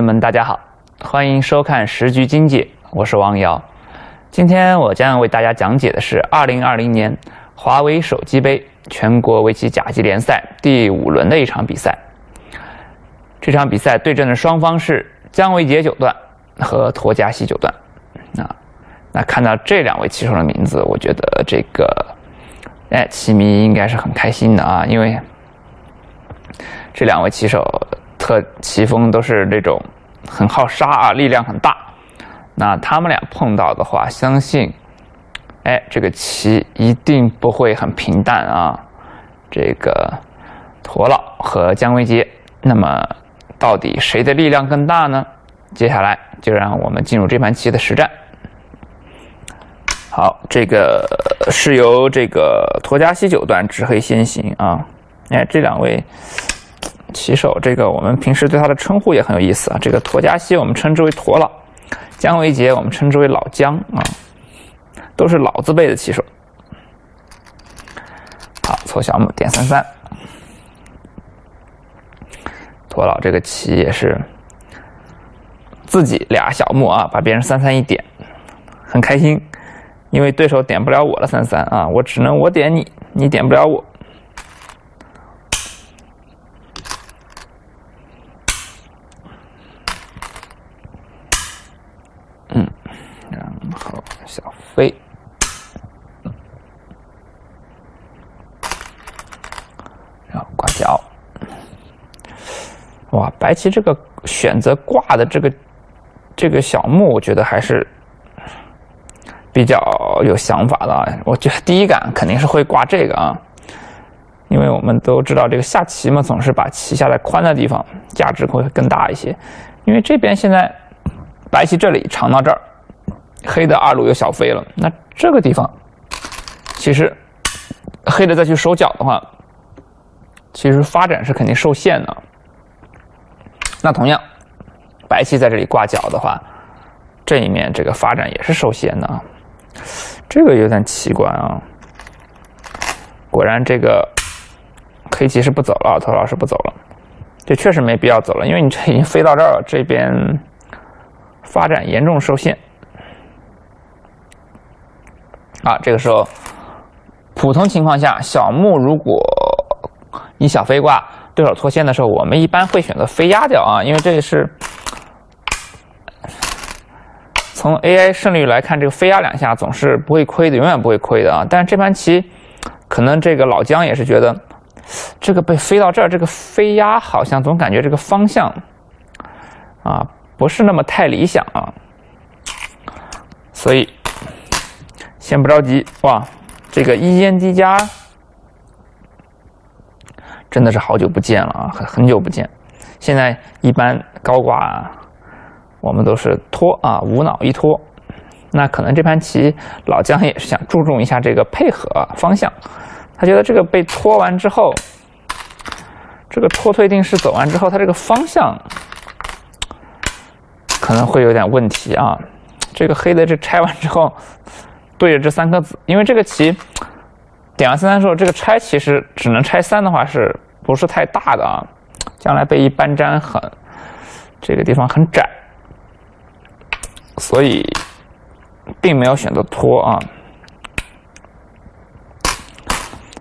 朋友们，大家好，欢迎收看《时局经济》，我是王瑶。今天我将为大家讲解的是2020年华为手机杯全国围棋甲级联赛第五轮的一场比赛。这场比赛对阵的双方是姜维杰九段和托加西九段。啊，那看到这两位棋手的名字，我觉得这个，哎，棋迷应该是很开心的啊，因为这两位棋手。特棋风都是这种很好杀啊，力量很大。那他们俩碰到的话，相信，哎，这个棋一定不会很平淡啊。这个陀老和姜维杰，那么到底谁的力量更大呢？接下来就让我们进入这盘棋的实战。好，这个是由这个托加西九段执黑先行啊。哎，这两位。棋手，这个我们平时对他的称呼也很有意思啊。这个陀加西我们称之为陀老，姜维杰我们称之为老姜啊，都是老字辈的棋手。好，凑小目点三三，陀老这个棋也是自己俩小目啊，把别人三三一点，很开心，因为对手点不了我的三三啊，我只能我点你，你点不了我。然后小飞，然后挂角。哇，白棋这个选择挂的这个这个小目，我觉得还是比较有想法的。我觉得第一感肯定是会挂这个啊，因为我们都知道这个下棋嘛，总是把棋下在宽的地方，价值会更大一些。因为这边现在白棋这里长到这儿。黑的二路又小飞了，那这个地方其实黑的再去收角的话，其实发展是肯定受限的。那同样，白棋在这里挂角的话，这一面这个发展也是受限的啊，这个有点奇怪啊。果然，这个黑棋是不走了，头老师不走了，这确实没必要走了，因为你这已经飞到这儿了，这边发展严重受限。啊，这个时候，普通情况下，小目如果你小飞挂，对手脱先的时候，我们一般会选择飞压掉啊，因为这是从 AI 胜率来看，这个飞压两下总是不会亏的，永远不会亏的啊。但是这盘棋，可能这个老姜也是觉得，这个被飞到这儿，这个飞压好像总感觉这个方向啊不是那么太理想啊，所以。先不着急，哇，这个一烟低加真的是好久不见了啊，很很久不见。现在一般高挂，我们都是拖啊，无脑一拖。那可能这盘棋老姜也是想注重一下这个配合方向，他觉得这个被拖完之后，这个拖退定式走完之后，他这个方向可能会有点问题啊。这个黑的这拆完之后。对着这三颗子，因为这个棋点完三三之后，这个拆其实只能拆三的话，是不是太大的啊？将来被一扳粘很，这个地方很窄，所以并没有选择拖啊。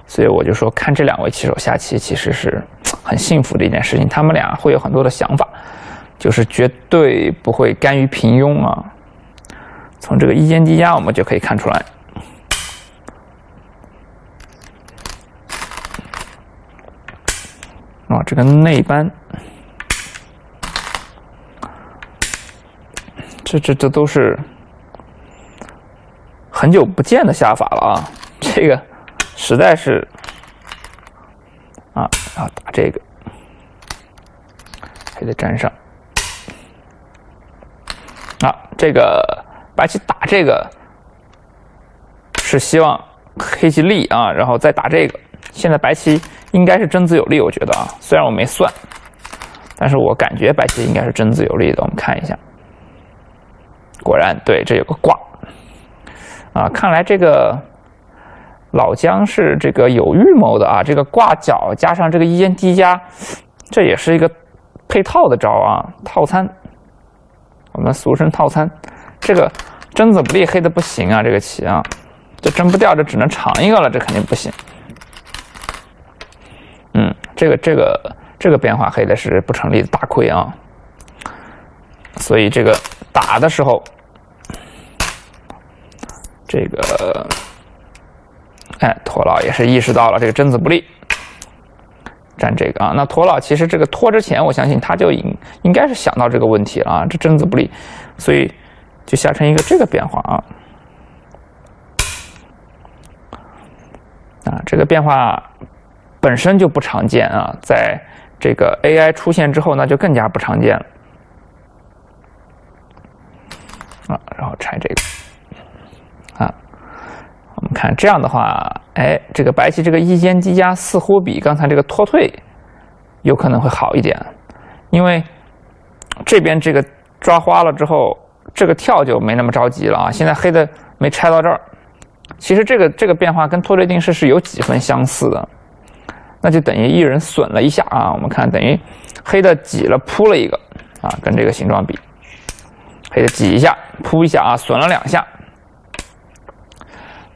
所以我就说，看这两位棋手下棋，其实是很幸福的一件事情。他们俩会有很多的想法，就是绝对不会甘于平庸啊。从这个一间低压，我们就可以看出来，啊，这个内扳，这这这都是很久不见的下法了啊！这个实在是啊，然后打这个，还得粘上，啊，这个。白棋打这个是希望黑棋立啊，然后再打这个。现在白棋应该是真子有力，我觉得啊，虽然我没算，但是我感觉白棋应该是真子有力的。我们看一下，果然对，这有个挂啊，看来这个老姜是这个有预谋的啊。这个挂角加上这个一间低加，这也是一个配套的招啊，套餐，我们俗称套餐。这个贞子不利，黑的不行啊，这个棋啊，这真不掉，这只能长一个了，这肯定不行。嗯，这个这个这个变化黑的是不成立的，大亏啊。所以这个打的时候，这个，哎，托老也是意识到了这个贞子不利，占这个啊。那托老其实这个拖之前，我相信他就应应该是想到这个问题了啊，这贞子不利，所以就下成一个这个变化啊。啊，这个变化本身就不常见啊，在这个 AI 出现之后，那就更加不常见了。啊，然后拆这个，啊，我们看这样的话，哎，这个白棋这个一间机加似乎比刚才这个脱退有可能会好一点，因为这边这个抓花了之后，这个跳就没那么着急了啊。现在黑的没拆到这儿，其实这个这个变化跟脱退定式是有几分相似的，那就等于一人损了一下啊。我们看等于黑的挤了扑了一个啊，跟这个形状比。黑的挤一下，扑一下啊，损了两下。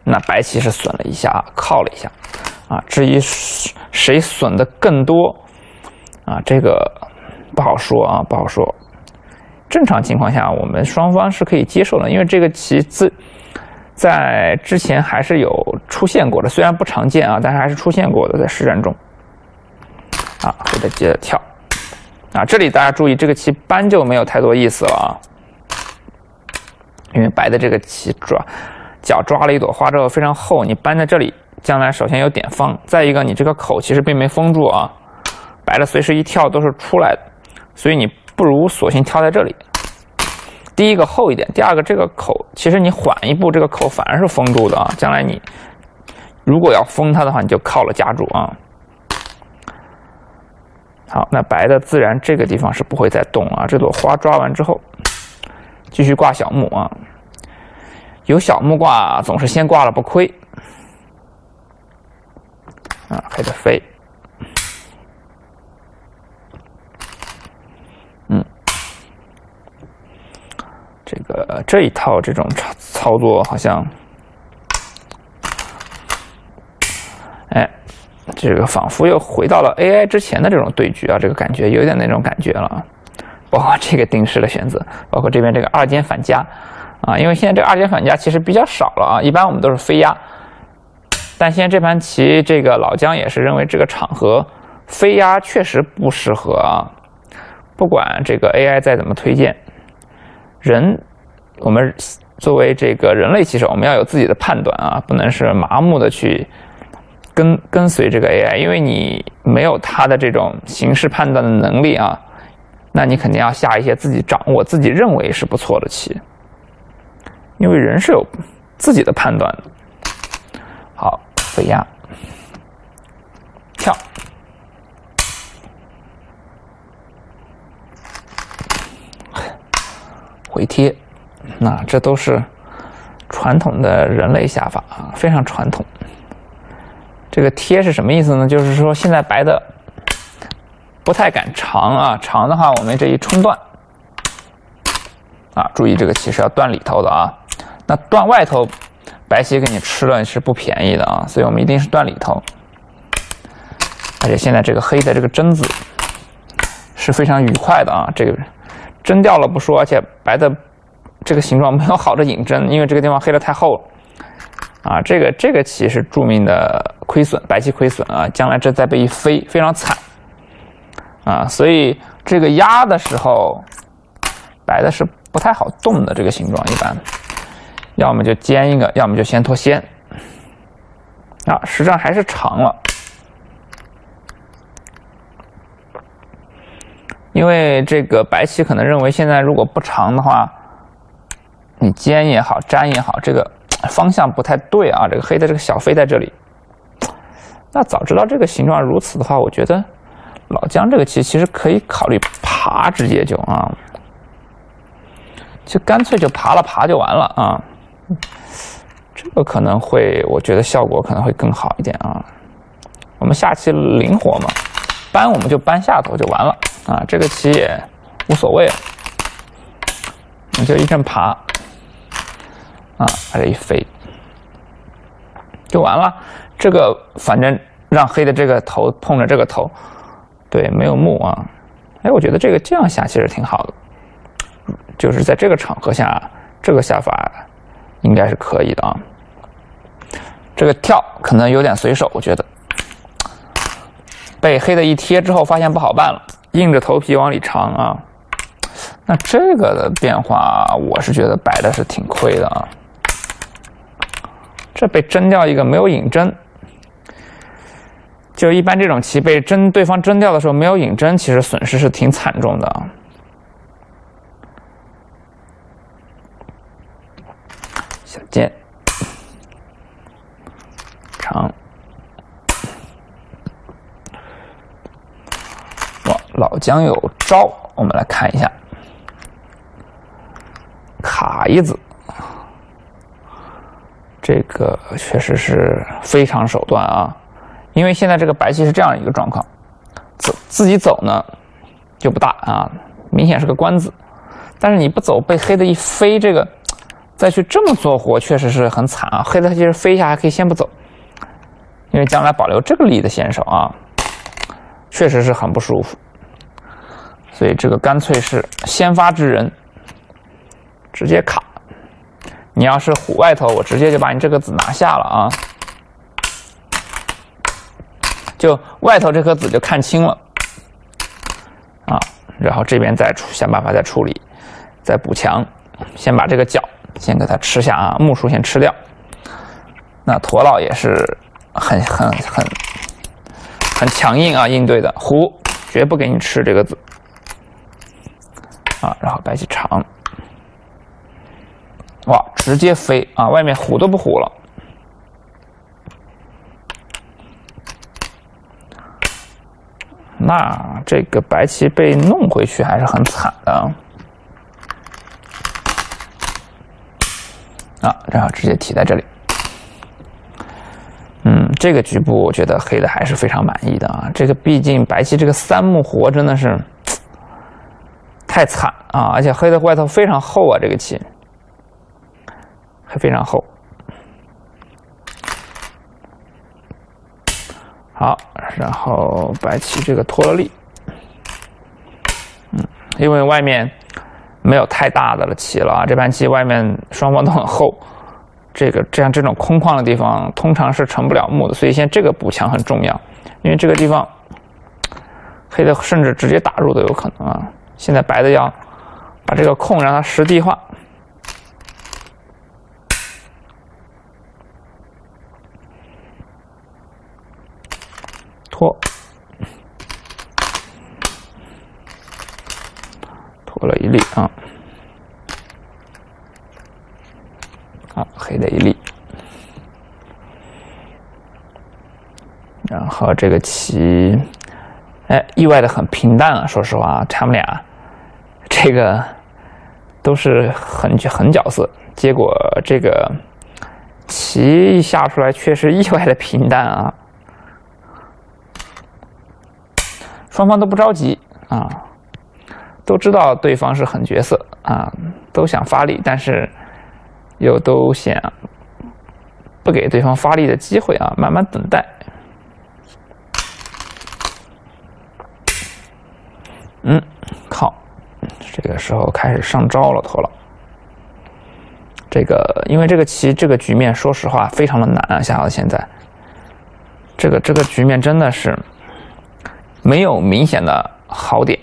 那白棋是损了一下啊，靠了一下，啊，至于谁损的更多，啊，这个不好说啊，不好说。正常情况下，我们双方是可以接受的，因为这个棋子在之前还是有出现过的，虽然不常见啊，但是还是出现过的，在实战中。啊，黑的接着跳，啊，这里大家注意，这个棋搬就没有太多意思了啊。因为白的这个棋抓脚抓了一朵花之后非常厚，你搬在这里，将来首先有点方，再一个你这个口其实并没封住啊，白的随时一跳都是出来的，所以你不如索性跳在这里。第一个厚一点，第二个这个口其实你缓一步，这个口反而是封住的啊，将来你如果要封它的话，你就靠了夹住啊。好，那白的自然这个地方是不会再动啊，这朵花抓完之后。继续挂小木啊，有小木挂总是先挂了不亏啊，黑的飞，嗯，这个这一套这种操操作好像，哎，这个仿佛又回到了 AI 之前的这种对局啊，这个感觉有点那种感觉了。包括这个定式的选择，包括这边这个二尖反夹，啊，因为现在这个二尖反夹其实比较少了啊，一般我们都是飞压。但现在这盘棋，这个老姜也是认为这个场合飞压确实不适合啊。不管这个 AI 再怎么推荐，人我们作为这个人类棋手，我们要有自己的判断啊，不能是麻木的去跟跟随这个 AI，因为你没有他的这种形势判断的能力啊。那你肯定要下一些自己掌握、自己认为是不错的棋，因为人是有自己的判断的。好，飞压，跳，回贴，那这都是传统的人类下法啊，非常传统。这个贴是什么意思呢？就是说现在白的。不太敢长啊，长的话我们这一冲断，啊，注意这个棋是要断里头的啊，那断外头，白棋给你吃了是不便宜的啊，所以我们一定是断里头。而且现在这个黑的这个针子是非常愉快的啊，这个针掉了不说，而且白的这个形状没有好的引针，因为这个地方黑的太厚了啊，这个这个棋是著名的亏损，白棋亏损啊，将来这再被一飞，非常惨。啊，所以这个压的时候，白的是不太好动的这个形状，一般，要么就尖一个，要么就先脱先。啊，实战还是长了，因为这个白棋可能认为现在如果不长的话，你尖也好，粘也好，这个方向不太对啊。这个黑的这个小飞在这里，那早知道这个形状如此的话，我觉得。老姜这个棋其实可以考虑爬，直接就啊，就干脆就爬了爬就完了啊，这个可能会，我觉得效果可能会更好一点啊。我们下棋灵活嘛，搬我们就搬下头就完了啊，这个棋也无所谓了，你就一阵爬啊，把这一飞就完了。这个反正让黑的这个头碰着这个头，对，没有目啊。哎，我觉得这个这样下其实挺好的，就是在这个场合下，这个下法应该是可以的啊。这个跳可能有点随手，我觉得被黑的一贴之后，发现不好办了，硬着头皮往里长啊。那这个的变化，我是觉得白的是挺亏的啊。这被针掉一个没有引针，就一般这种棋被针对方针掉的时候没有引针，其实损失是挺惨重的啊。小剑。长，哇，老姜有招，我们来看一下，卡一子，这个确实是非常手段啊，因为现在这个白棋是这样一个状况，走自己走呢就不大啊，明显是个官子，但是你不走，被黑的一飞，这个再去这么做活，确实是很惨啊。黑的其实飞一下还可以先不走。因为将来保留这个力的先手啊，确实是很不舒服，所以这个干脆是先发制人，直接卡。你要是虎外头，我直接就把你这个子拿下了啊，就外头这颗子就看清了啊，然后这边再出想办法再处理，再补强，先把这个角先给它吃下啊，木薯先吃掉。那驼老也是。很很很很强硬啊！应对的胡绝不给你吃这个子啊！然后白棋长，哇，直接飞啊！外面虎都不虎了，那这个白棋被弄回去还是很惨的啊！然后直接提在这里。嗯，这个局部我觉得黑的还是非常满意的啊。这个毕竟白棋这个三目活真的是太惨啊，而且黑的外头非常厚啊，这个棋还非常厚。好，然后白棋这个脱了力，嗯，因为外面没有太大的了棋了啊，这盘棋外面双方都很厚。这个这样这种空旷的地方，通常是成不了目的，所以现在这个补强很重要，因为这个地方黑的甚至直接打入都有可能啊。现在白的要把这个空让它实地化，拖拖了一粒啊。啊，黑的一粒，然后这个棋，哎，意外的很平淡啊。说实话，他们俩这个都是很很角色，结果这个棋一下出来，确实意外的平淡啊。双方都不着急啊，都知道对方是狠角色啊，都想发力，但是。又都想不给对方发力的机会啊，慢慢等待。嗯，靠，这个时候开始上招了，脱了。这个因为这个棋这个局面，说实话非常的难啊，下到现在，这个这个局面真的是没有明显的好点，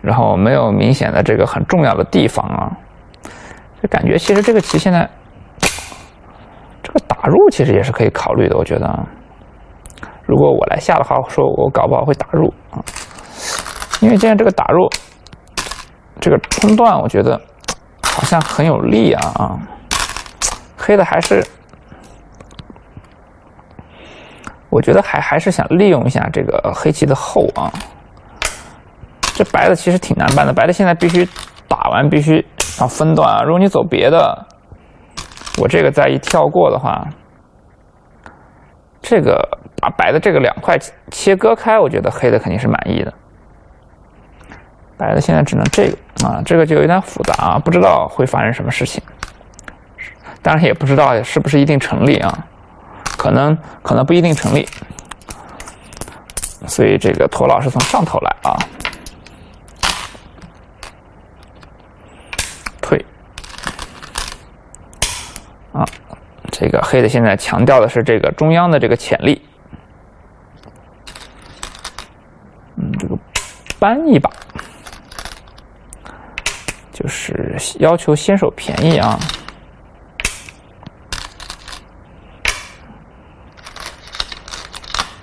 然后没有明显的这个很重要的地方啊。就感觉其实这个棋现在，这个打入其实也是可以考虑的。我觉得，如果我来下的话，说我搞不好会打入啊，因为现在这个打入，这个冲断，我觉得好像很有力啊啊。黑的还是，我觉得还还是想利用一下这个黑棋的厚啊。这白的其实挺难办的，白的现在必须打完必须。要分段啊！如果你走别的，我这个再一跳过的话，这个把白的这个两块切割开，我觉得黑的肯定是满意的。白的现在只能这个啊，这个就有点复杂啊，不知道会发生什么事情。当然也不知道是不是一定成立啊，可能可能不一定成立。所以这个驼老师从上头来啊，退啊，这个黑的现在强调的是这个中央的这个潜力，嗯，这个扳一把，就是要求先手便宜啊，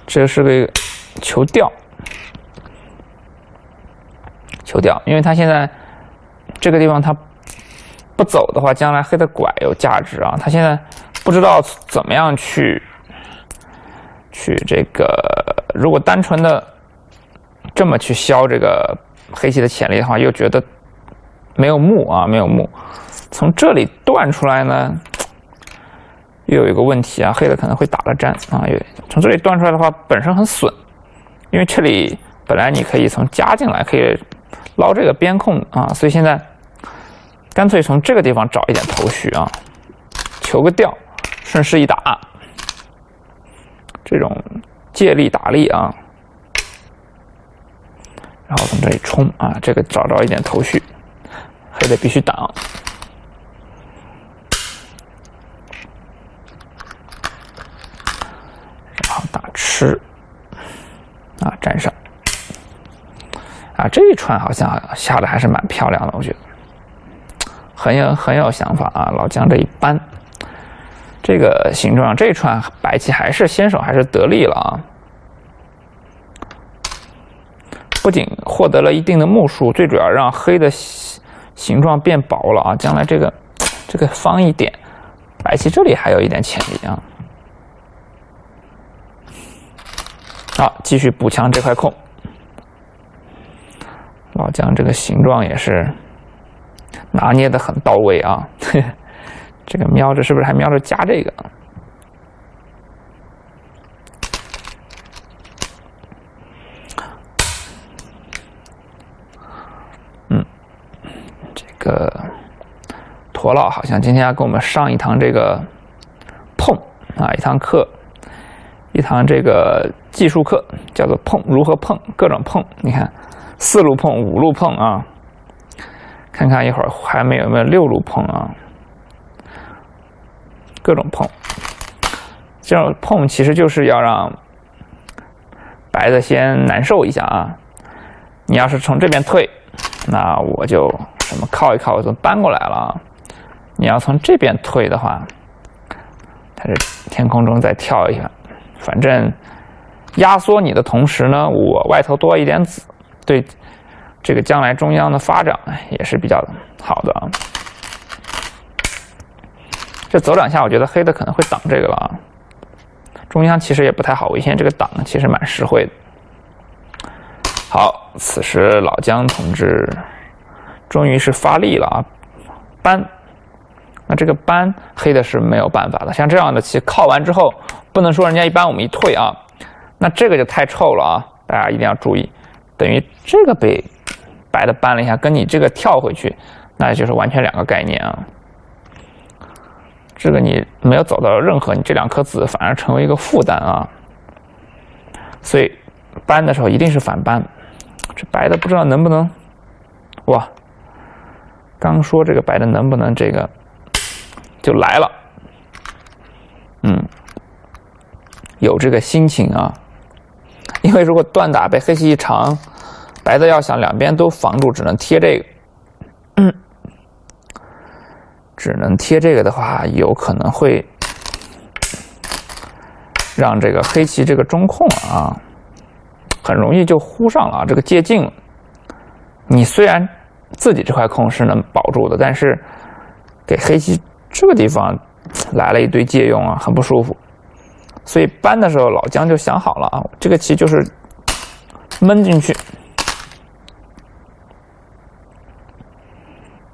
这是个。求调，求调，因为他现在这个地方他不走的话，将来黑的拐有价值啊。他现在不知道怎么样去去这个，如果单纯的这么去消这个黑棋的潜力的话，又觉得没有木啊，没有木。从这里断出来呢，又有一个问题啊，黑的可能会打了粘啊。又从这里断出来的话，本身很损。因为这里本来你可以从加进来，可以捞这个边控啊，所以现在干脆从这个地方找一点头绪啊，求个调，顺势一打，这种借力打力啊，然后从这里冲啊，这个找着一点头绪，黑的必须挡，然后打吃。啊，粘上！啊，这一串好像下的还是蛮漂亮的，我觉得很有很有想法啊。老姜这一扳，这个形状这一串白棋还是先手还是得力了啊！不仅获得了一定的目数，最主要让黑的形状变薄了啊！将来这个 这个方一点，白棋这里还有一点潜力啊！好，继续补强这块空。老姜这个形状也是拿捏的很到位啊！这个瞄着是不是还瞄着加这个？个驼老好像今天要给我们上一堂这个碰啊，一堂课。一堂这个技术课叫做碰如何碰各种碰，你看四路碰五路碰啊，看看一会儿还没有没有六路碰啊，各种碰，这种碰其实就是要让白的先难受一下啊。你要是从这边退，那我就什么靠一靠，我就搬过来了。你要从这边退的话，它是天空中再跳一下。反正压缩你的同时呢，我外头多一点子，对这个将来中央的发展也是比较好的啊。这走两下，我觉得黑的可能会挡这个了啊。中央其实也不太好，我现在这个挡其实蛮实惠的。好，此时老姜同志终于是发力了啊，扳。那这个扳黑的是没有办法的，像这样的棋靠完之后。不能说人家一般我们一退啊，那这个就太臭了啊！大家一定要注意，等于这个被白的扳了一下，跟你这个跳回去，那就是完全两个概念啊。这个你没有走到任何，你这两颗子反而成为一个负担啊。所以扳的时候一定是反扳，这白的不知道能不能哇？刚说这个白的能不能这个就来了，嗯。有这个心情啊，因为如果断打被黑棋一长，白的要想两边都防住，只能贴这个，嗯只能贴这个的话，有可能会让这个黑棋这个中控啊，很容易就呼上了啊，这个接近了。你虽然自己这块空是能保住的，但是给黑棋这个地方来了一堆借用啊，很不舒服。所以搬的时候，老姜就想好了啊，这个棋就是闷进去，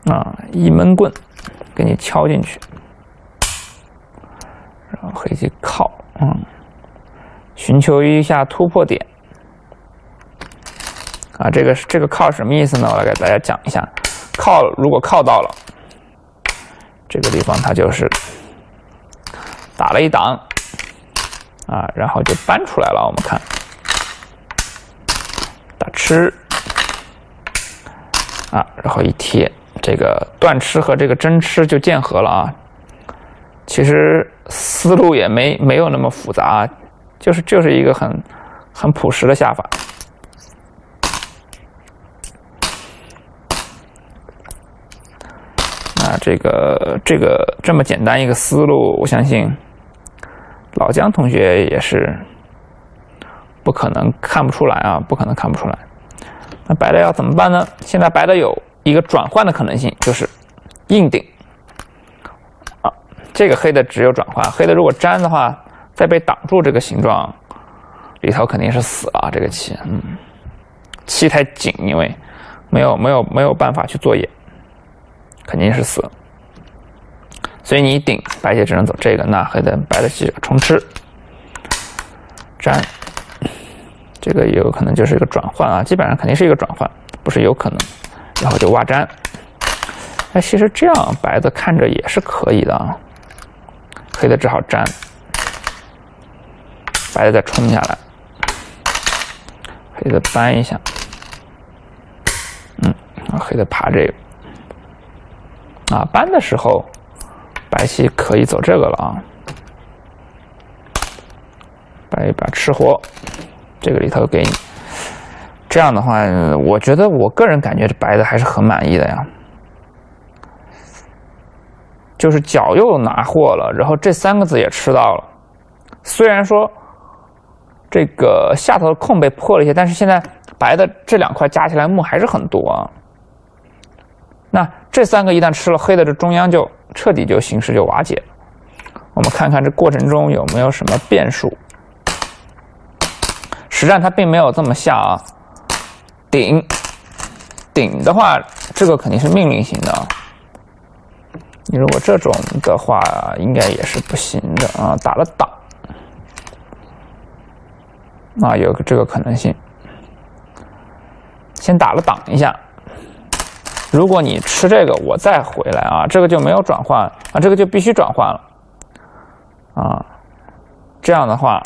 啊，一闷棍给你敲进去，然后黑棋靠，嗯，寻求一下突破点。啊，这个这个靠什么意思呢？我来给大家讲一下，靠如果靠到了这个地方，它就是打了一档，啊，然后就搬出来了。我们看，打吃，啊，然后一贴，这个断吃和这个真吃就见合了啊。其实思路也没没有那么复杂，就是就是一个很很朴实的下法。这个这个这么简单一个思路，我相信老姜同学也是不可能看不出来啊，不可能看不出来。那白的要怎么办呢？现在白的有一个转换的可能性，就是硬顶。啊，这个黑的只有转换，黑的如果粘的话，再被挡住这个形状里头肯定是死了。这个棋，嗯，棋太紧，因为没有没有没有办法去做眼。肯定是死，所以你一顶白棋只能走这个，那黑的白的棋冲吃，粘，这个有可能就是一个转换啊，基本上肯定是一个转换，不是有可能，然后就挖粘，哎，其实这样白的看着也是可以的啊，黑的只好粘，白的再冲下来，黑的搬一下，嗯，黑的爬这个。啊，搬的时候，白棋可以走这个了啊。白一把吃活，这个里头给你。这样的话，我觉得我个人感觉这白的还是很满意的呀。就是角又拿货了，然后这三个子也吃到了。虽然说这个下头的空被破了一些，但是现在白的这两块加起来目还是很多啊。那这三个一旦吃了，黑的这中央就彻底就形势就瓦解了。我们看看这过程中有没有什么变数。实战它并没有这么下啊，顶顶的话，这个肯定是命令型的啊。你如果这种的话，应该也是不行的啊。打了挡，啊，有这个可能性，先打了挡一下。如果你吃这个，我再回来啊，这个就没有转换啊，这个就必须转换了啊。这样的话，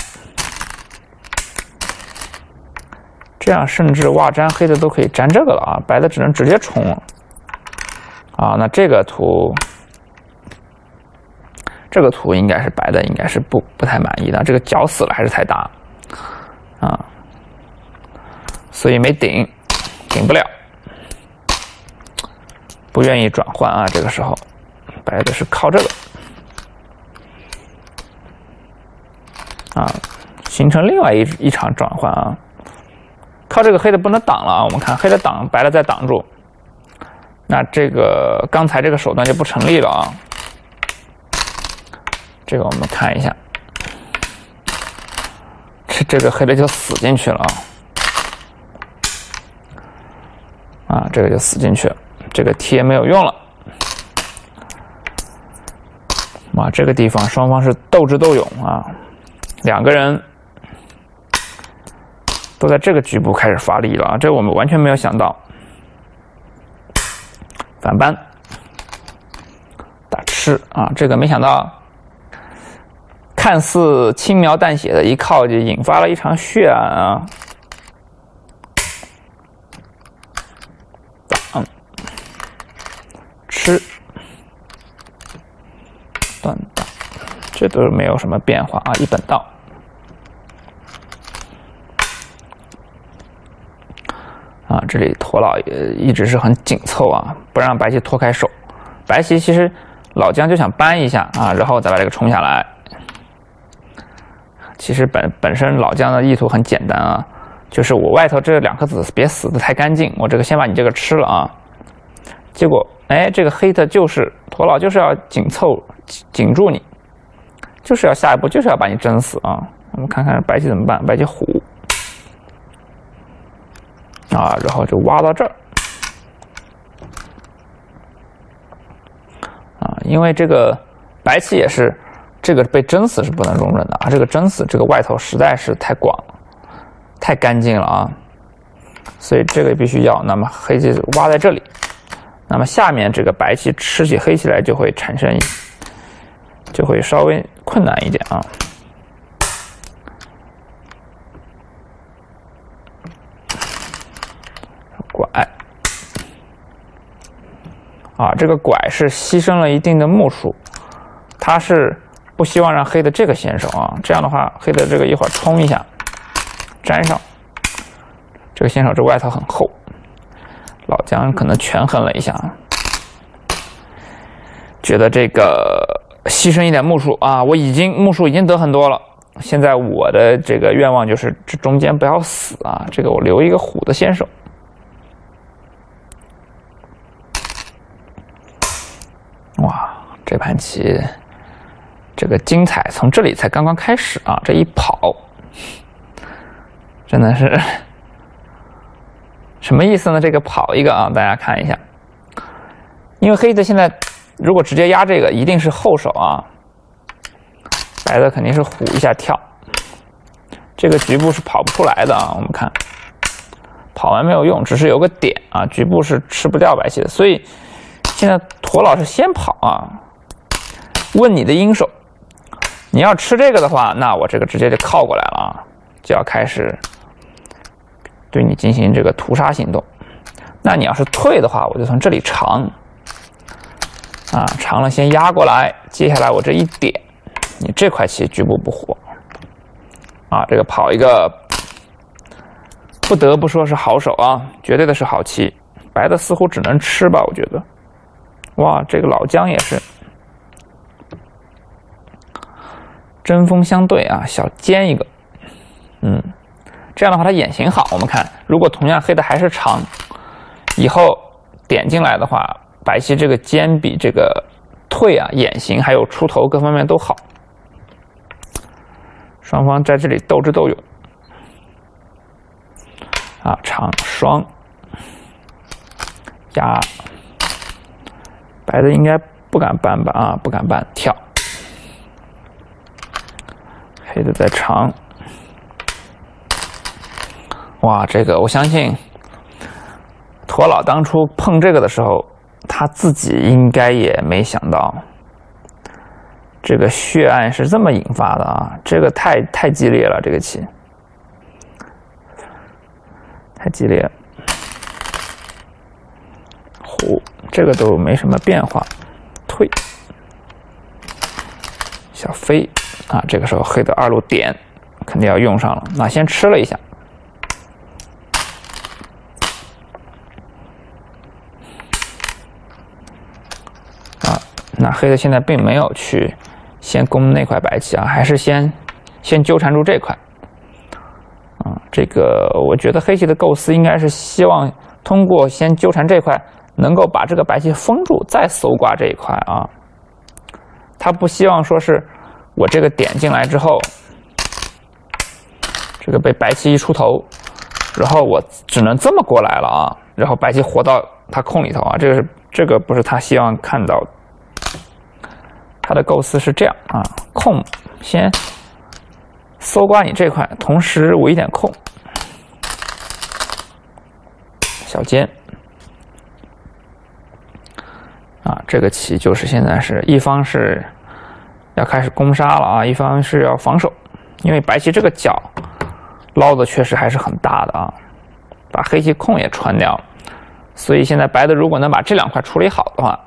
这样甚至挖粘黑的都可以粘这个了啊，白的只能直接冲啊。那这个图，这个图应该是白的，应该是不不太满意的，这个脚死了还是太大啊，所以没顶，顶不了。不愿意转换啊，这个时候，白的是靠这个。啊，形成另外一一场转换啊，靠这个黑的不能挡了啊，我们看黑的挡，白的再挡住，那这个刚才这个手段就不成立了啊，这个我们看一下，这这个黑的就死进去了啊，啊，这个就死进去了。这个贴没有用了，哇！这个地方双方是斗智斗勇啊，两个人都在这个局部开始发力了啊，这我们完全没有想到。反扳，打吃啊！这个没想到，看似轻描淡写的一靠，就引发了一场血案啊！吃断档，这都是没有什么变化啊！一本道啊，这里驼老也一直是很紧凑啊，不让白棋脱开手。白棋其实老姜就想扳一下啊，然后再把这个冲下来。其实本本身老姜的意图很简单啊，就是我外头这两颗子别死的太干净，我这个先把你这个吃了啊。结果。哎，这个黑的就是驼老，就是要紧凑紧住你，就是要下一步，就是要把你整死啊！我们看看白棋怎么办？白棋虎啊，然后就挖到这儿啊，因为这个白棋也是这个被针死是不能容忍的啊！这个针死，这个外头实在是太广，太干净了啊！所以这个必须要。那么黑棋挖在这里，那么下面这个白棋吃起黑棋来就会产生，就会稍微困难一点啊。拐啊，这个拐是牺牲了一定的目数，它是不希望让黑的这个先手啊。这样的话，黑的这个一会儿冲一下，粘上。这个先手这外套很厚，老姜可能权衡了一下，觉得这个牺牲一点目数啊，我已经目数已经得很多了，现在我的这个愿望就是这中间不要死啊，这个我留一个虎的先手。哇，这盘棋这个精彩从这里才刚刚开始啊，这一跑真的是。什么意思呢？这个跑一个啊，大家看一下，因为黑的现在如果直接压这个，一定是后手啊，白的肯定是虎一下跳，这个局部是跑不出来的啊。我们看，跑完没有用，只是有个点啊，局部是吃不掉白棋的。所以现在驼老师先跑啊，问你的鹰手，你要吃这个的话，那我这个直接就靠过来了啊，就要开始。对你进行这个屠杀行动，那你要是退的话，我就从这里长，啊，长了先压过来，接下来我这一点，你这块棋局部不活，啊，这个跑一个，不得不说是好手啊，绝对的是好棋，白的似乎只能吃吧，我觉得，哇，这个老姜也是。针锋相对啊，小尖一个，嗯。这样的话，它眼型好。我们看，如果同样黑的还是长，以后点进来的话，白棋这个尖比这个退啊，眼型还有出头各方面都好。双方在这里斗智斗勇，啊，长双压，白的应该不敢搬吧？啊，不敢搬，跳，黑的在长。哇，这个我相信，驼老当初碰这个的时候，他自己应该也没想到，这个血案是这么引发的啊！这个太太激烈了，这个棋太激烈。虎，这个都没什么变化，退，小飞啊！这个时候黑的二路点肯定要用上了，那先吃了一下。那黑的现在并没有去先攻那块白棋啊，还是先先纠缠住这块。啊，这个我觉得黑棋的构思应该是希望通过先纠缠这块，能够把这个白棋封住，再搜刮这一块啊。他不希望说是我这个点进来之后，这个被白棋一出头，然后我只能这么过来了啊，然后白棋活到他空里头啊，这个是这个不是他希望看到的。他的构思是这样啊，空先搜刮你这块，同时围一点空，小尖啊，这个棋就是现在是一方是要开始攻杀了啊，一方是要防守，因为白棋这个角捞的确实还是很大的啊，把黑棋空也穿掉了，所以现在白的如果能把这两块处理好的话。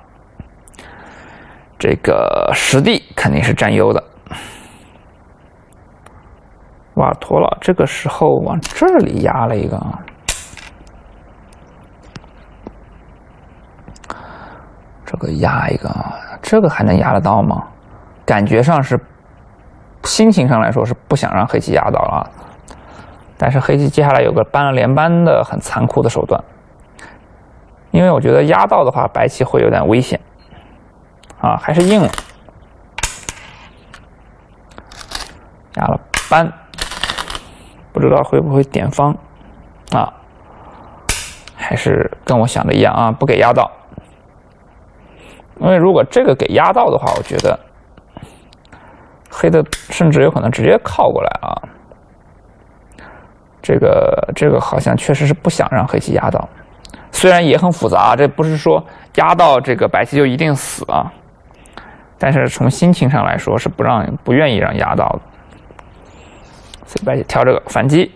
这个实地肯定是占优的。哇，驼老这个时候往这里压了一个啊，这个压一个，这个还能压得到吗？感觉上是，心情上来说是不想让黑棋压到了，但是黑棋接下来有个搬了连扳的很残酷的手段，因为我觉得压到的话，白棋会有点危险。啊，还是硬了，压了扳，不知道会不会点方，啊，还是跟我想的一样啊，不给压到，因为如果这个给压到的话，我觉得黑的甚至有可能直接靠过来啊。这个这个好像确实是不想让黑棋压到，虽然也很复杂，这不是说压到这个白棋就一定死啊，但是从心情上来说是不让不愿意让压到的，所以白棋挑这个反击。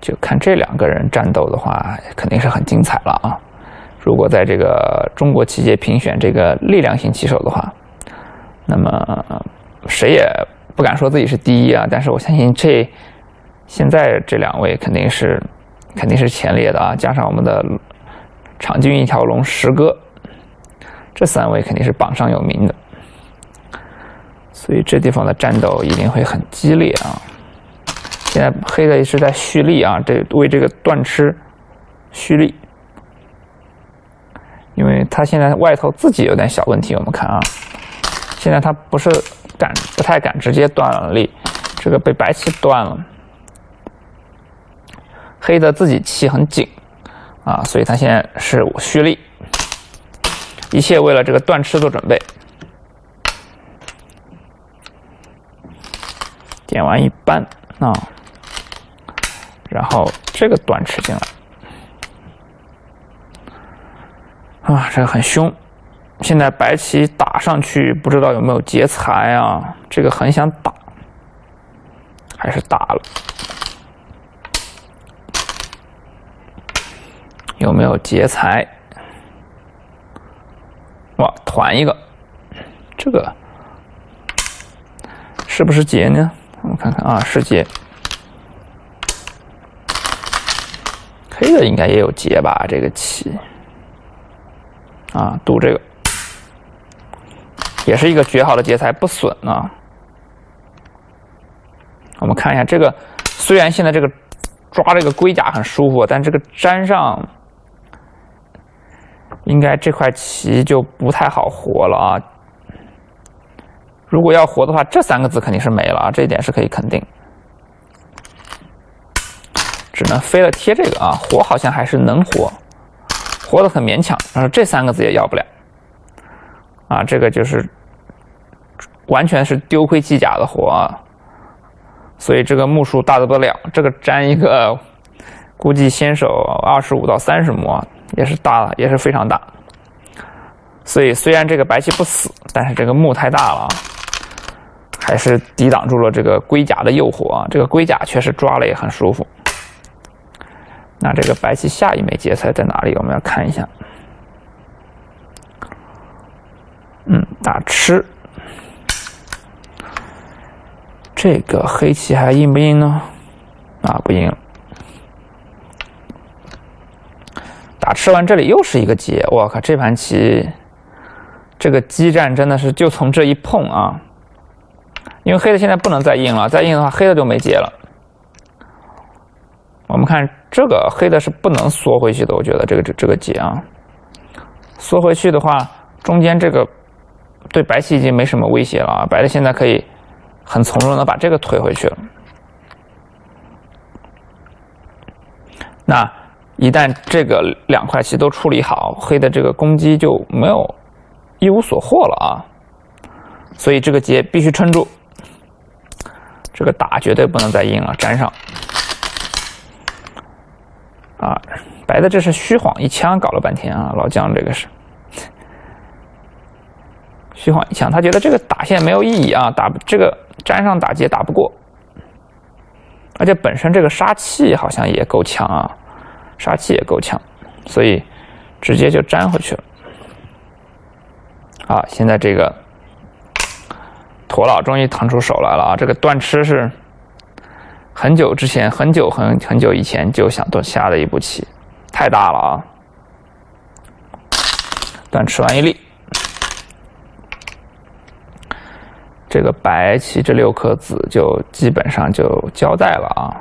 就看这两个人战斗的话，肯定是很精彩了啊！如果在这个中国棋界评选这个力量型棋手的话，那么谁也不敢说自己是第一啊！但是我相信这现在这两位肯定是肯定是前列的啊！加上我们的场均一条龙石哥，这三位肯定是榜上有名的，所以这地方的战斗一定会很激烈啊！现在黑的是在蓄力啊，这为这个断吃蓄力，因为他现在外头自己有点小问题。我们看啊，现在他不是敢不太敢直接断了力，这个被白棋断了，黑的自己气很紧啊，所以他现在是蓄力，一切为了这个断吃做准备。点完一扳啊。然后这个断吃进来，啊，这个很凶。现在白棋打上去，不知道有没有劫财啊？这个很想打，还是打了。有没有劫财？哇，团一个，这个是不是劫呢？我们看看啊，是劫。黑的应该也有劫吧？这个棋啊，赌这个也是一个绝好的劫财，不损啊。我们看一下这个，虽然现在这个抓这个龟甲很舒服，但这个粘上应该这块棋就不太好活了啊。如果要活的话，这三个字肯定是没了啊，这一点是可以肯定。只能飞了贴这个啊，活好像还是能活，活的很勉强。但是这三个字也要不了，啊，这个就是完全是丢盔弃甲的活啊。所以这个目数大的不得了，这个粘一个，估计先手二十五到三十目也是大了，也是非常大。所以虽然这个白棋不死，但是这个目太大了啊，还是抵挡住了这个龟甲的诱惑啊。这个龟甲确实抓了也很舒服。那这个白棋下一枚劫财在哪里？我们要看一下。嗯，打吃。这个黑棋还硬不硬呢？啊，不硬。打吃完这里又是一个劫，我靠！这盘棋，这个激战真的是就从这一碰啊！因为黑的现在不能再硬了，再硬的话黑的就没劫了。我们看。这个黑的是不能缩回去的，我觉得这个这这个劫啊，缩回去的话，中间这个对白棋已经没什么威胁了啊，白的现在可以很从容的把这个推回去了。那一旦这个两块棋都处理好，黑的这个攻击就没有一无所获了啊，所以这个劫必须撑住，这个打绝对不能再硬了，粘上。啊，白的这是虚晃一枪，搞了半天啊，老姜这个是虚晃一枪，他觉得这个打线没有意义啊，打这个粘上打劫打不过，而且本身这个杀气好像也够强啊，杀气也够强，所以直接就粘回去了。啊，现在这个驼老终于腾出手来了啊，这个断吃是。很久之前，很久很很久以前就想断下的一步棋，太大了啊！断吃完一粒，这个白棋这六颗子就基本上就交代了啊。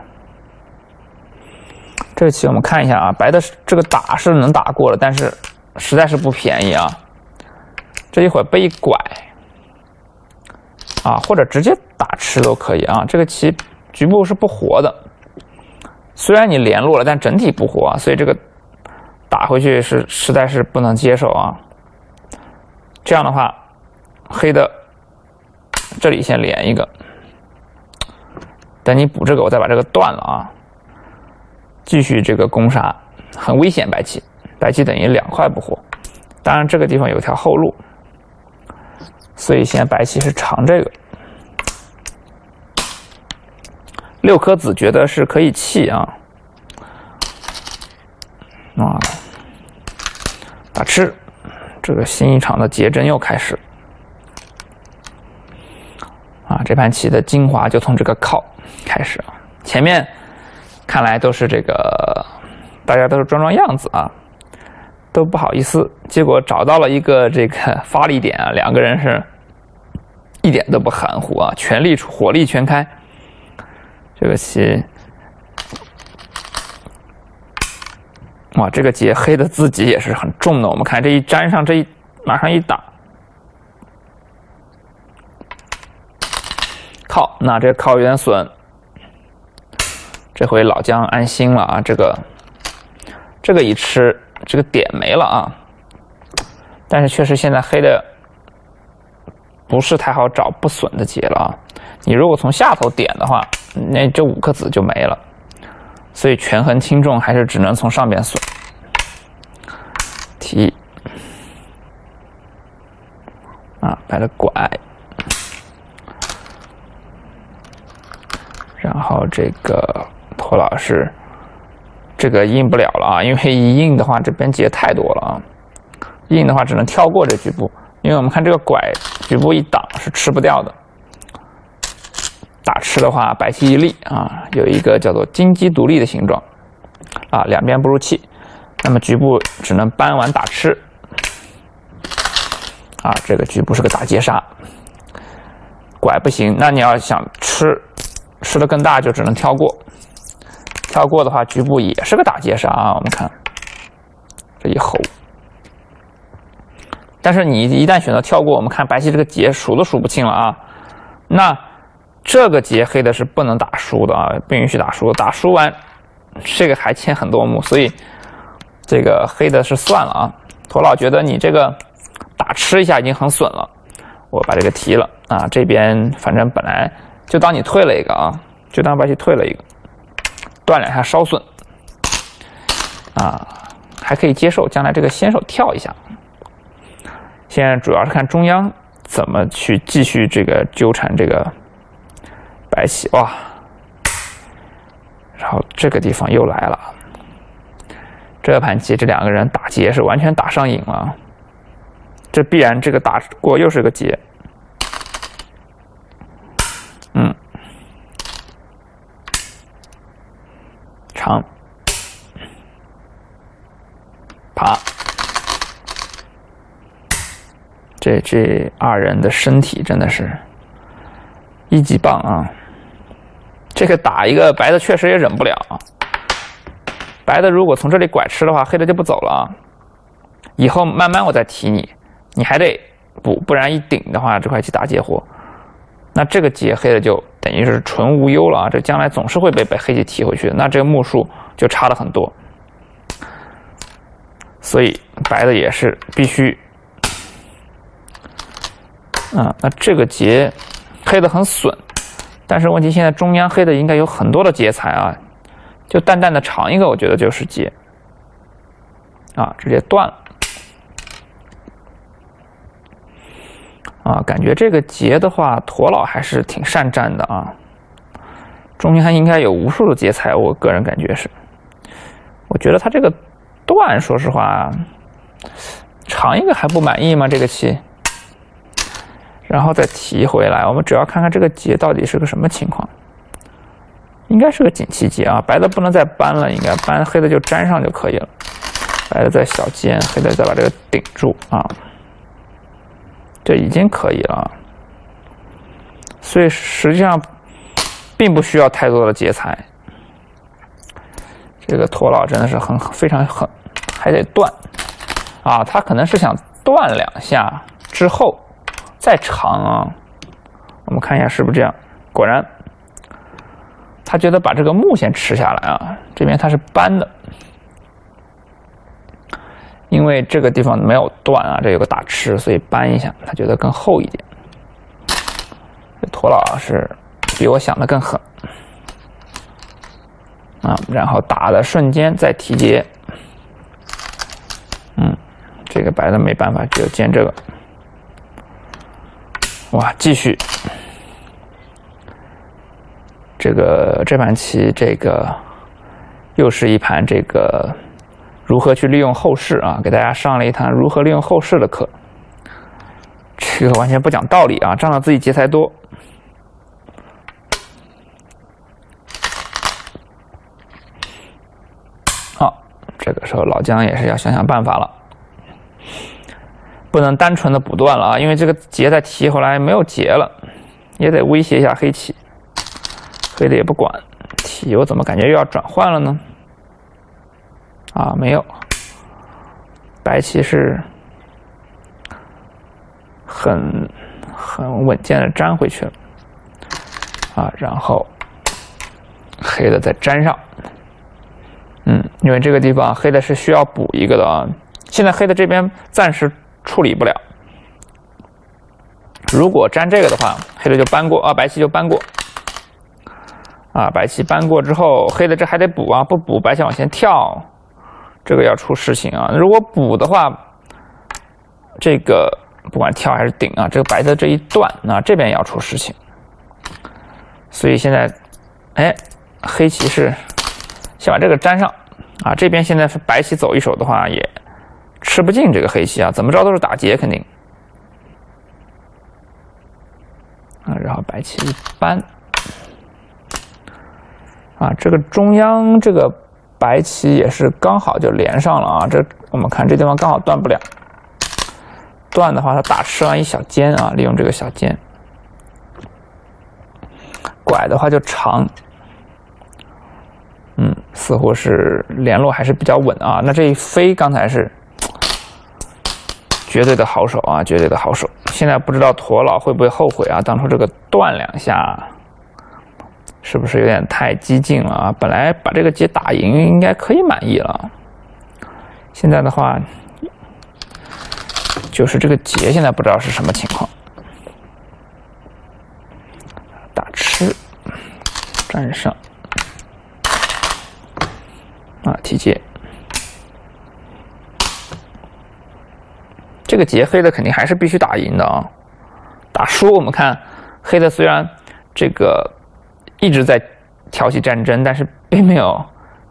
这个棋我们看一下啊，白的这个打是能打过了，但是实在是不便宜啊。这一会儿被拐啊，或者直接打吃都可以啊。这个棋。局部是不活的。虽然你联络了，但整体不活啊，所以这个打回去是实在是不能接受啊。这样的话，黑的这里先连一个，等你补这个，我再把这个断了啊。继续这个攻杀，很危险，白棋，白棋等于两块不活。当然这个地方有条后路，所以现在白棋是长这个。六颗子觉得是可以弃啊，啊，打吃，这个新一场的劫真又开始，啊，这盘棋的精华就从这个靠开始啊，前面看来都是这个，大家都是装装样子啊，都不好意思，结果找到了一个这个发力点啊，两个人是一点都不含糊啊，全力火力全开。这个棋，哇，这个劫黑的自己也是很重的。我们看这一粘上，这一马上一打，靠，那这靠有点损。这回老姜安心了啊，这个这个一吃，这个点没了啊。但是确实现在黑的不是太好找不损的劫了啊。你如果从下头点的话，那这五颗子就没了，所以权衡轻重还是只能从上边损。提啊，摆了拐，然后这个托老师这个印不了了啊，因为一印的话这边劫太多了啊，印的话只能跳过这局部，因为我们看这个拐局部一挡是吃不掉的。打吃的话，白棋一立啊，有一个叫做金鸡独立的形状，啊，两边不入气，那么局部只能搬完打吃，啊，这个局部是个打劫杀，拐不行，那你要想吃，吃的更大就只能跳过，跳过的话局部也是个打劫杀啊，我们看这一吼，但是你一旦选择跳过，我们看白棋这个劫数都数不清了啊，那。这个劫黑的是不能打输的啊，不允许打输，打输完这个还欠很多目，所以这个黑的是算了啊。驼老觉得你这个打吃一下已经很损了，我把这个提了啊。这边反正本来就当你退了一个啊，就当白棋退了一个，断两下稍损啊，还可以接受。将来这个先手跳一下，现在主要是看中央怎么去继续这个纠缠这个。白棋哇，然后这个地方又来了，这盘棋这两个人打劫是完全打上瘾了，这必然这个打过又是个劫，嗯，长，爬，这这二人的身体真的是一级棒啊！这个打一个白的确实也忍不了，白的如果从这里拐吃的话，黑的就不走了啊。以后慢慢我再提你，你还得补，不然一顶的话，这块棋打劫活，那这个劫黑的就等于是纯无忧了啊！这将来总是会被被黑棋提回去的，那这个目数就差了很多。所以白的也是必须，啊，那这个劫黑的很损。但是问题现在中央黑的应该有很多的劫材啊，就淡淡的长一个，我觉得就是劫，啊，直接断了，啊，感觉这个劫的话，驼老还是挺善战的啊，中央应该有无数的劫材，我个人感觉是，我觉得他这个断，说实话，长一个还不满意吗？这个棋？然后再提回来，我们主要看看这个劫到底是个什么情况。应该是个锦旗劫啊，白的不能再搬了，应该搬黑的就粘上就可以了。白的在小尖，黑的再把这个顶住啊，这已经可以了。所以实际上并不需要太多的劫财。这个驼老真的是很非常狠，还得断啊，他可能是想断两下之后。再长啊，我们看一下是不是这样？果然，他觉得把这个木先吃下来啊，这边他是搬的，因为这个地方没有断啊，这有个大吃，所以搬一下，他觉得更厚一点。这驼老是比我想的更狠啊，然后打的瞬间再提劫，嗯，这个白的没办法，只有见这个，哇，继续。这个这盘棋，这个又是一盘这个如何去利用后势啊？给大家上了一堂如何利用后势的课。这个完全不讲道理啊，仗着自己劫财多。好，这个时候老姜也是要想想办法了，不能单纯的补断了啊，因为这个劫再提回来没有劫了，也得威胁一下黑棋。黑的也不管，提我怎么感觉又要转换了呢？啊，没有，白棋是很很稳健的粘回去了，啊，然后黑的再粘上，嗯，因为这个地方黑的是需要补一个的啊，现在黑的这边暂时处理不了，如果粘这个的话，黑的就搬过啊，白棋就搬过。啊，白棋搬过之后，黑的这还得补啊，不补白棋往前跳，这个要出事情啊。如果补的话，这个不管跳还是顶啊，这个白的这一段，那这边也要出事情。所以现在，哎，黑棋是先把这个粘上啊。这边现在是白棋走一手的话，也吃不进这个黑棋啊，怎么着都是打劫肯定。啊，然后白棋一搬。啊，这个中央这个白棋也是刚好就连上了啊！这我们看这地方刚好断不了，断的话它打吃完一小尖啊，利用这个小尖，拐的话就长，嗯，似乎是联络还是比较稳啊。那这一飞刚才是绝对的好手啊，绝对的好手。现在不知道驼老会不会后悔啊？当初这个断两下。是不是有点太激进了啊？本来把这个劫打赢应该可以满意了，现在的话，就是这个劫现在不知道是什么情况。打吃，站上，啊提劫，这个劫黑的肯定还是必须打赢的啊！打输我们看黑的虽然这个。一直在挑起战争，但是并没有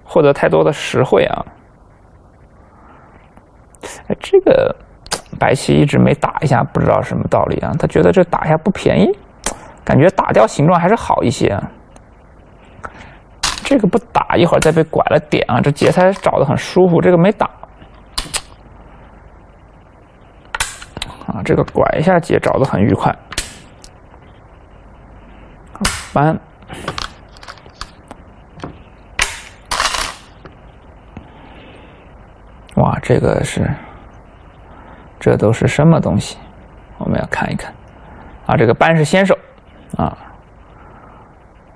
获得太多的实惠啊！哎，这个白棋一直没打一下，不知道什么道理啊？他觉得这打一下不便宜，感觉打掉形状还是好一些啊。这个不打，一会儿再被拐了点啊！这劫才找的很舒服，这个没打啊！这个拐一下劫找的很愉快，搬。哇，这个是，这都是什么东西？我们要看一看。啊，这个班是先手，啊，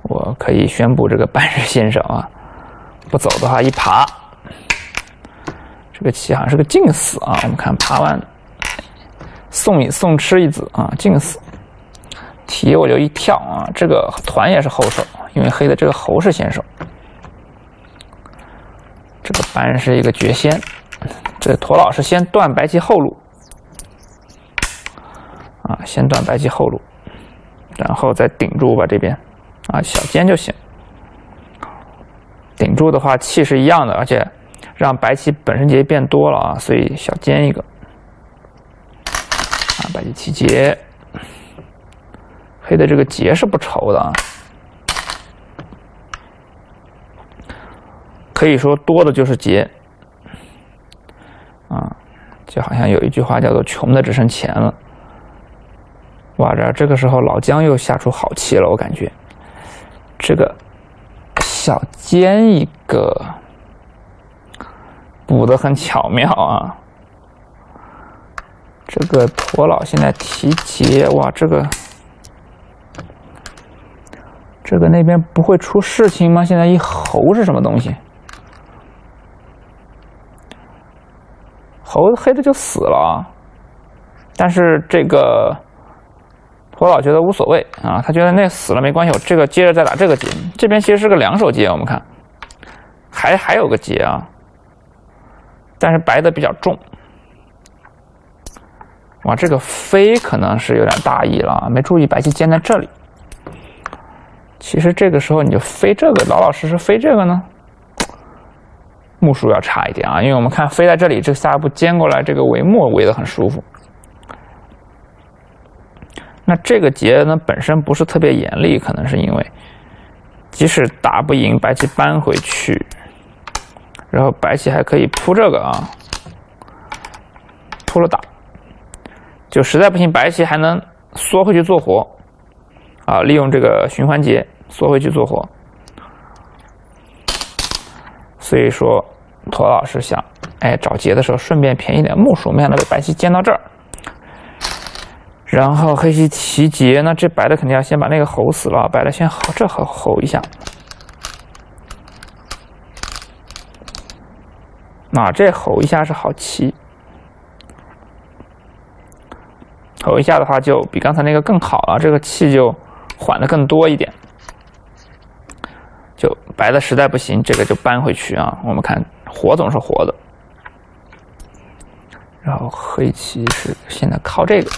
我可以宣布这个班是先手啊。不走的话，一爬，这个棋好像是个静死啊。我们看爬完，送一送吃一子啊，静死。提我就一跳啊，这个团也是后手，因为黑的这个猴是先手。这个班是一个绝先，这驼老是先断白棋后路，啊，先断白棋后路，然后再顶住吧这边，啊，小尖就行。顶住的话气是一样的，而且让白棋本身劫变多了啊，所以小尖一个，啊，白棋七劫。黑的这个劫是不愁的啊，可以说多的就是劫，啊，就好像有一句话叫做“穷的只剩钱了”。哇，这这个时候老姜又下出好棋了，我感觉这个小尖一个补的很巧妙啊。这个驼老现在提劫，哇，这个。这个那边不会出事情吗？现在一猴是什么东西？哦黑的就死了啊！但是这个我老觉得无所谓啊，他觉得那死了没关系，我这个接着再打这个结。这边其实是个两手结，我们看还还有个结啊，但是白的比较重。哇，这个飞可能是有点大意了，没注意白棋尖在这里。其实这个时候你就飞这个，老老实实飞这个呢，目数要差一点啊，因为我们看飞在这里，这下一步尖过来，这个围木围的很舒服。那这个结呢本身不是特别严厉，可能是因为即使打不赢，白棋搬回去，然后白棋还可以扑这个啊，扑了打，就实在不行，白棋还能缩回去做活啊，利用这个循环结。缩回去做活，所以说，托老师想，哎，找劫的时候顺便便宜点木薯，没想到被白棋尖到这儿，然后黑棋提劫，那这白的肯定要先把那个吼死了，白的先吼这吼吼一下，那这吼一下是好棋，吼一下的话就比刚才那个更好了，这个气就缓的更多一点。就白的实在不行，这个就搬回去啊。我们看活总是活的，然后黑棋是现在靠这个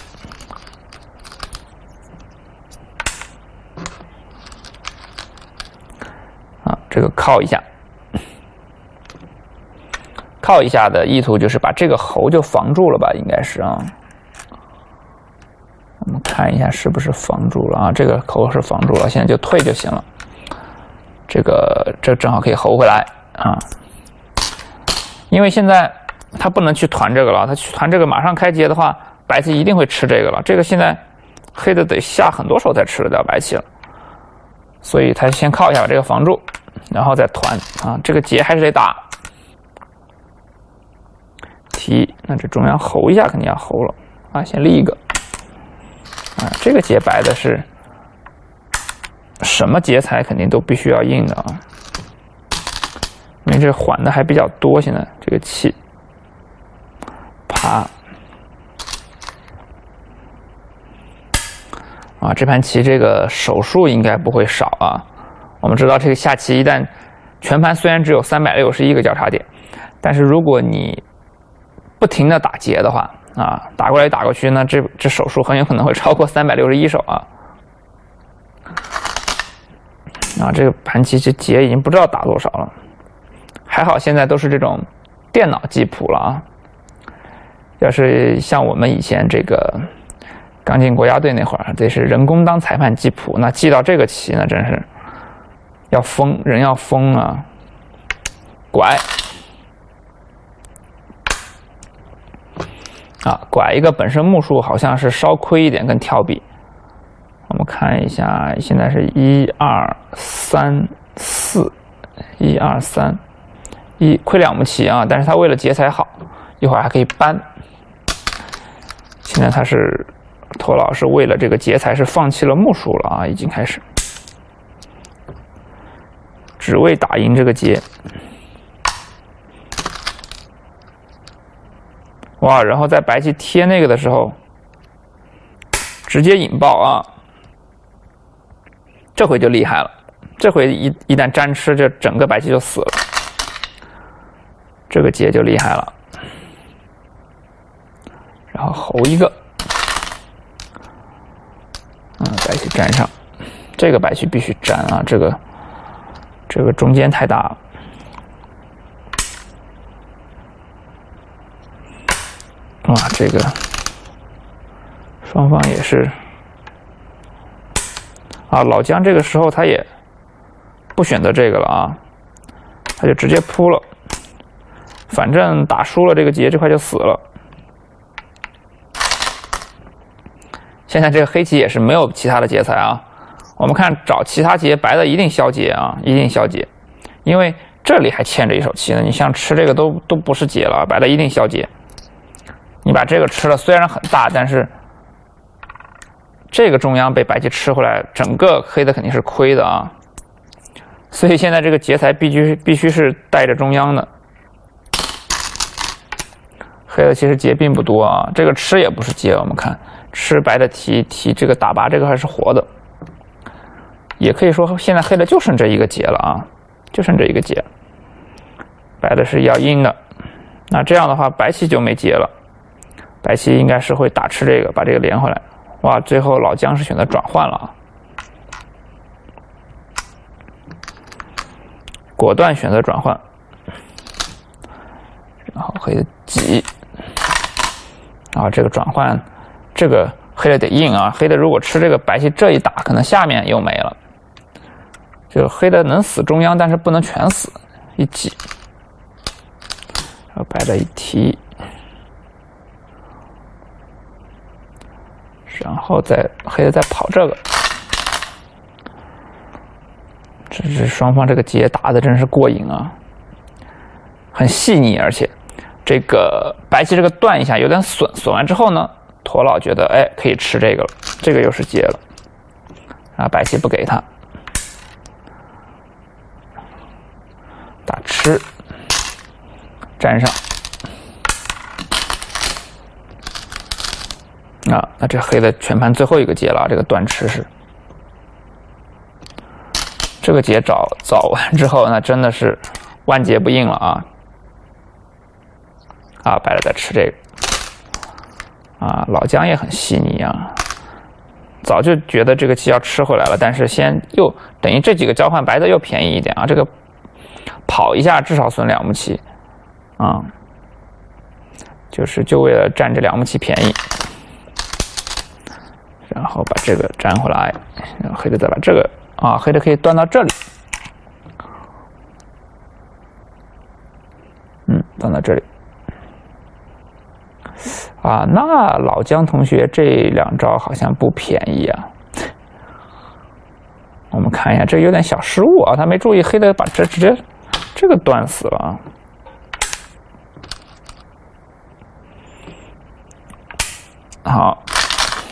啊，这个靠一下，靠一下的意图就是把这个猴就防住了吧？应该是啊。我们看一下是不是防住了啊？这个猴是防住了，现在就退就行了。这个这正好可以猴回来啊，因为现在他不能去团这个了，他去团这个马上开劫的话，白棋一定会吃这个了。这个现在黑的得下很多手才吃得掉白棋了，所以他先靠一下把这个防住，然后再团啊，这个劫还是得打。提，那这中央侯一下肯定要侯了啊，先立一个啊，这个劫白的是。什么劫材肯定都必须要硬的啊，因为这缓的还比较多。现在这个气，爬，啊，这盘棋这个手数应该不会少啊。我们知道这个下棋一旦全盘虽然只有三百六十一个交叉点，但是如果你不停的打劫的话啊，打过来打过去，那这这手数很有可能会超过三百六十一手啊。啊，这个盘棋这劫已经不知道打多少了，还好现在都是这种电脑记谱了啊。要是像我们以前这个刚进国家队那会儿，得是人工当裁判记谱，那记到这个棋那真是要疯，人要疯啊！拐啊，拐一个本身目数好像是稍亏一点，跟跳比。我们看一下，现在是一二三四，一二三，一亏两目棋啊！但是他为了劫才好，一会儿还可以搬。现在他是托老师为了这个劫财是放弃了木数了啊，已经开始，只为打赢这个劫。哇！然后在白棋贴那个的时候，直接引爆啊！这回就厉害了，这回一一旦粘吃，这整个白棋就死了。这个劫就厉害了，然后猴一个，嗯，白棋粘上，这个白棋必须粘啊，这个这个中间太大。了，哇，这个双方也是。啊，老姜这个时候他也不选择这个了啊，他就直接扑了，反正打输了这个劫这块就死了。现在这个黑棋也是没有其他的劫材啊，我们看找其他劫，白的一定消劫啊，一定消劫，因为这里还欠着一手棋呢。你像吃这个都都不是劫了，白的一定消劫。你把这个吃了，虽然很大，但是。这个中央被白棋吃回来，整个黑的肯定是亏的啊。所以现在这个劫财必须必须是带着中央的。黑的其实劫并不多啊，这个吃也不是劫，我们看吃白的提提这个打拔这个还是活的，也可以说现在黑的就剩这一个劫了啊，就剩这一个劫，白的是要阴的，那这样的话白棋就没劫了，白棋应该是会打吃这个把这个连回来，哇，最后老姜是选择转换了啊，果断选择转换，然后黑的挤。啊，这个转换，这个黑的得硬啊！黑的如果吃这个白棋这一打，可能下面又没了。就黑的能死中央，但是不能全死，一挤，然后白的一提，然后再黑的再跑这个，这是双方这个劫打的真是过瘾啊，很细腻，而且。这个白棋这个断一下有点损，损完之后呢，驼老觉得哎可以吃这个了，这个又是劫了，啊白棋不给他，打吃，粘上，啊那这黑的全盘最后一个劫了，这个断吃是，这个劫找找完之后，那真的是万劫不应了啊。啊，白的在吃这个，啊，老姜也很细腻啊，早就觉得这个棋要吃回来了，但是先又等于这几个交换，白的又便宜一点啊，这个跑一下至少损两目棋，啊，就是就为了占这两目棋便宜，然后把这个粘回来，然后黑的再把这个啊，黑的可以断到这里，嗯，断到这里。啊，那老姜同学这两招好像不便宜啊！我们看一下，这有点小失误啊，他没注意黑的把这直接这个断死了啊。好，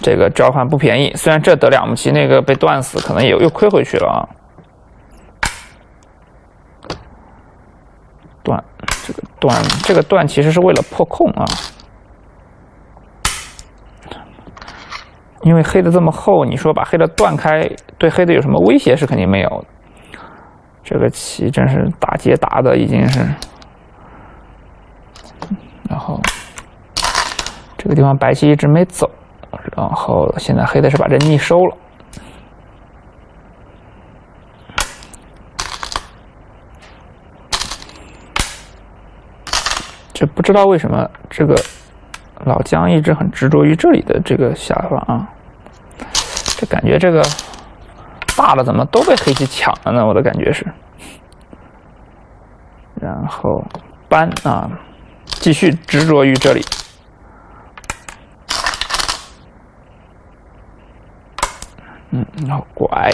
这个交换不便宜，虽然这得两目棋，那个被断死，可能也又亏回去了啊。断，这个断，这个断其实是为了破控啊。因为黑的这么厚，你说把黑的断开，对黑的有什么威胁是肯定没有的。这个棋真是打劫打的已经是，然后这个地方白棋一直没走，然后现在黑的是把这逆收了。这不知道为什么这个老姜一直很执着于这里的这个下方啊。这感觉这个大的怎么都被黑棋抢了呢？我的感觉是，然后搬啊，继续执着于这里，嗯，然后拐，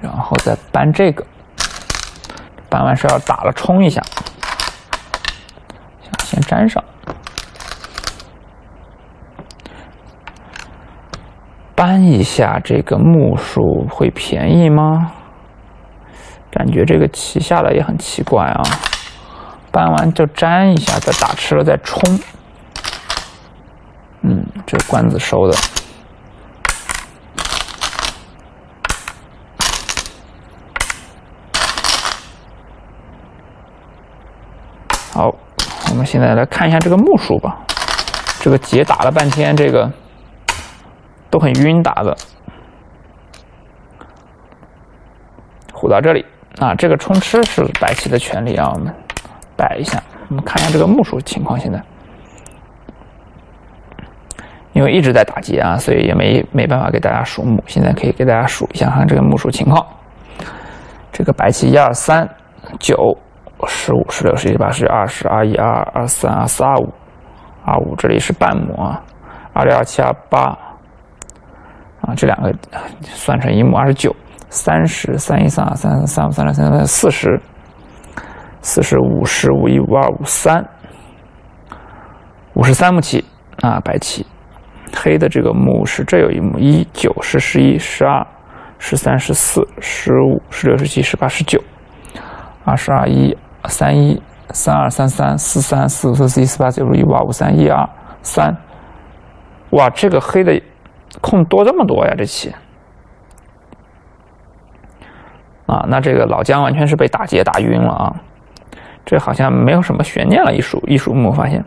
然后再搬这个，搬完是要打了冲一下。先粘上，搬一下这个木数会便宜吗？感觉这个棋下的也很奇怪啊！搬完就粘一下，再打吃了再冲。嗯，这罐子收的。好。我们现在来看一下这个目数吧。这个劫打了半天，这个都很晕打的。虎到这里啊，这个冲吃是白棋的权利啊。我们摆一下，我们看一下这个目数情况。现在因为一直在打劫啊，所以也没没办法给大家数目。现在可以给大家数一下，看这个目数情况。这个白棋一二三九。十五、十六、十七、八、十九、二十、二一、二二、二三、二四、二五、二五，这里是半目啊，二六、二七、二八，啊，这两个算成一目，二十九、三十三一、三二、三三、三五、三六、三七、四十，四十五十五一五二五三，五十三目棋啊，白棋。黑的这个目是这有一目，一九十十一十二十三十四十五十六十七十八十九，二十二一三一三二三三四三四五四四一四八九十一五二五三一二三，哇，这个黑的空多这么多呀，这棋。啊，那这个老姜完全是被打劫打晕了啊！这好像没有什么悬念了，一数一数目发现，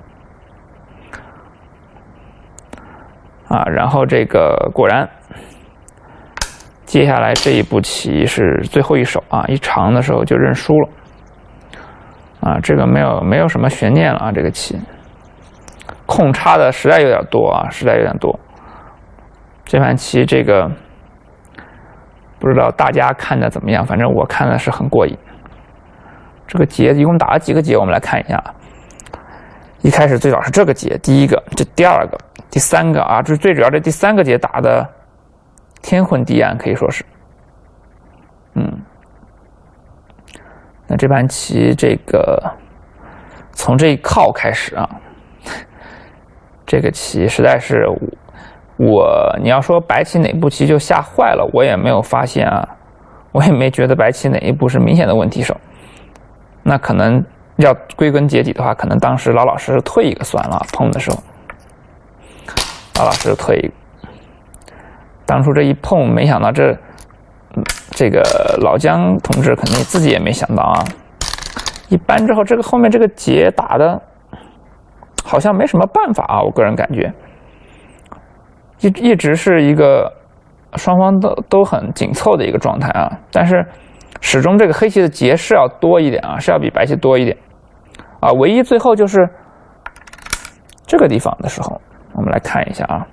啊，然后这个果然，接下来这一步棋是最后一手啊，一长的时候就认输了，啊，这个没有没有什么悬念了啊，这个棋空差的实在有点多啊，实在有点多，这盘棋这个。不知道大家看的怎么样？反正我看的是很过瘾。这个劫一共打了几个劫？我们来看一下。一开始最早是这个劫，第一个，这第二个，第三个啊，这最主要这第三个劫打的天昏地暗，可以说是。嗯。那这盘棋，这个从这一靠开始啊，这个棋实在是。我你要说白棋哪步棋就下坏了，我也没有发现啊，我也没觉得白棋哪一步是明显的问题手。那可能要归根结底的话，可能当时老老实实退一个算了，碰的时候，老老实实退一个。当初这一碰，没想到这这个老姜同志肯定自己也没想到啊。一扳之后，这个后面这个劫打的，好像没什么办法啊，我个人感觉。一一直是一个双方都都很紧凑的一个状态啊，但是始终这个黑棋的劫是要多一点啊，是要比白棋多一点啊。唯一最后就是这个地方的时候，我们来看一下啊，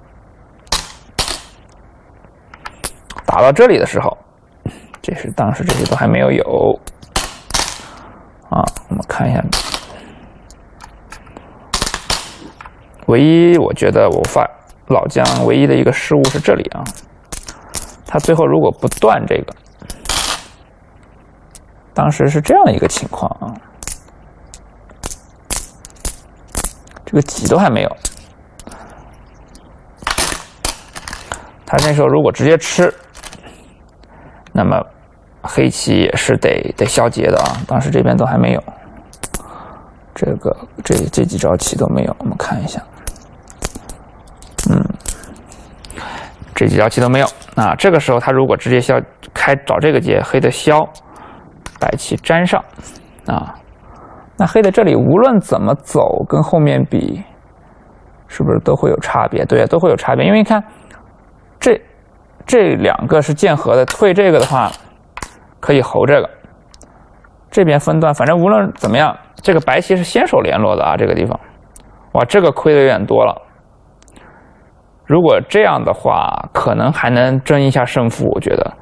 打到这里的时候，这是当时这些都还没有有啊。我们看一下，唯一我觉得我发。老姜唯一的一个失误是这里啊，他最后如果不断这个，当时是这样一个情况啊，这个几都还没有，他那时候如果直接吃，那么黑棋也是得得消劫的啊，当时这边都还没有，这个这这几招棋都没有，我们看一下。嗯这几招棋都没有啊！这个时候他如果直接消开找这个劫，黑的消，白棋粘上啊，那黑的这里无论怎么走，跟后面比，是不是都会有差别？对，都会有差别。因为你看，这这两个是剑合的，退这个的话可以侯这个，这边分段，反正无论怎么样，这个白棋是先手联络的啊，这个地方，哇，这个亏的有点多了。如果这样的话，可能还能争一下胜负。我觉得，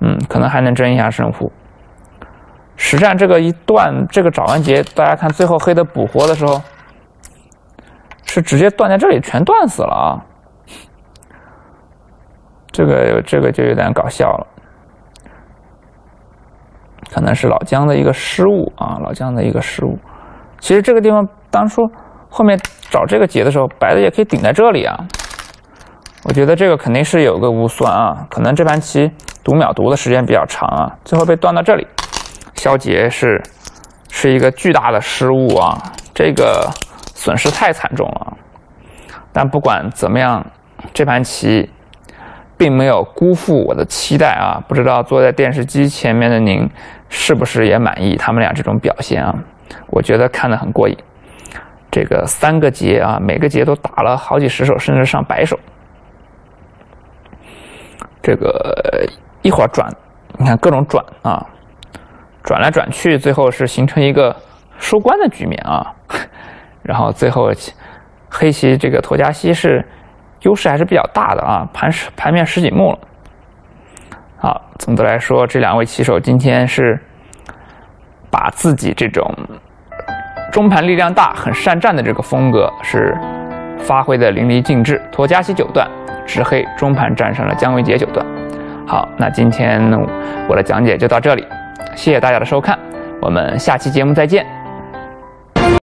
嗯，可能还能争一下胜负。实战这个一断，这个找完劫，大家看最后黑的补活的时候，是直接断在这里，全断死了啊！这个这个就有点搞笑了，可能是老姜的一个失误啊，老姜的一个失误。其实这个地方当初后面找这个劫的时候，白的也可以顶在这里啊。我觉得这个肯定是有个无算啊，可能这盘棋读秒读的时间比较长啊，最后被断到这里，消劫是是一个巨大的失误啊，这个损失太惨重了。但不管怎么样，这盘棋并没有辜负我的期待啊，不知道坐在电视机前面的您是不是也满意他们俩这种表现啊？我觉得看得很过瘾，这个三个劫啊，每个劫都打了好几十手，甚至上百手。这个一会儿转，你看各种转啊，转来转去，最后是形成一个收官的局面啊。然后最后黑棋这个托加西是优势还是比较大的啊，盘十盘面十几目了。好，总的来说，这两位棋手今天是把自己这种中盘力量大、很善战的这个风格是发挥的淋漓尽致。托加西九段。执黑中盘战胜了姜维杰九段。好，那今天我的讲解就到这里，谢谢大家的收看，我们下期节目再见。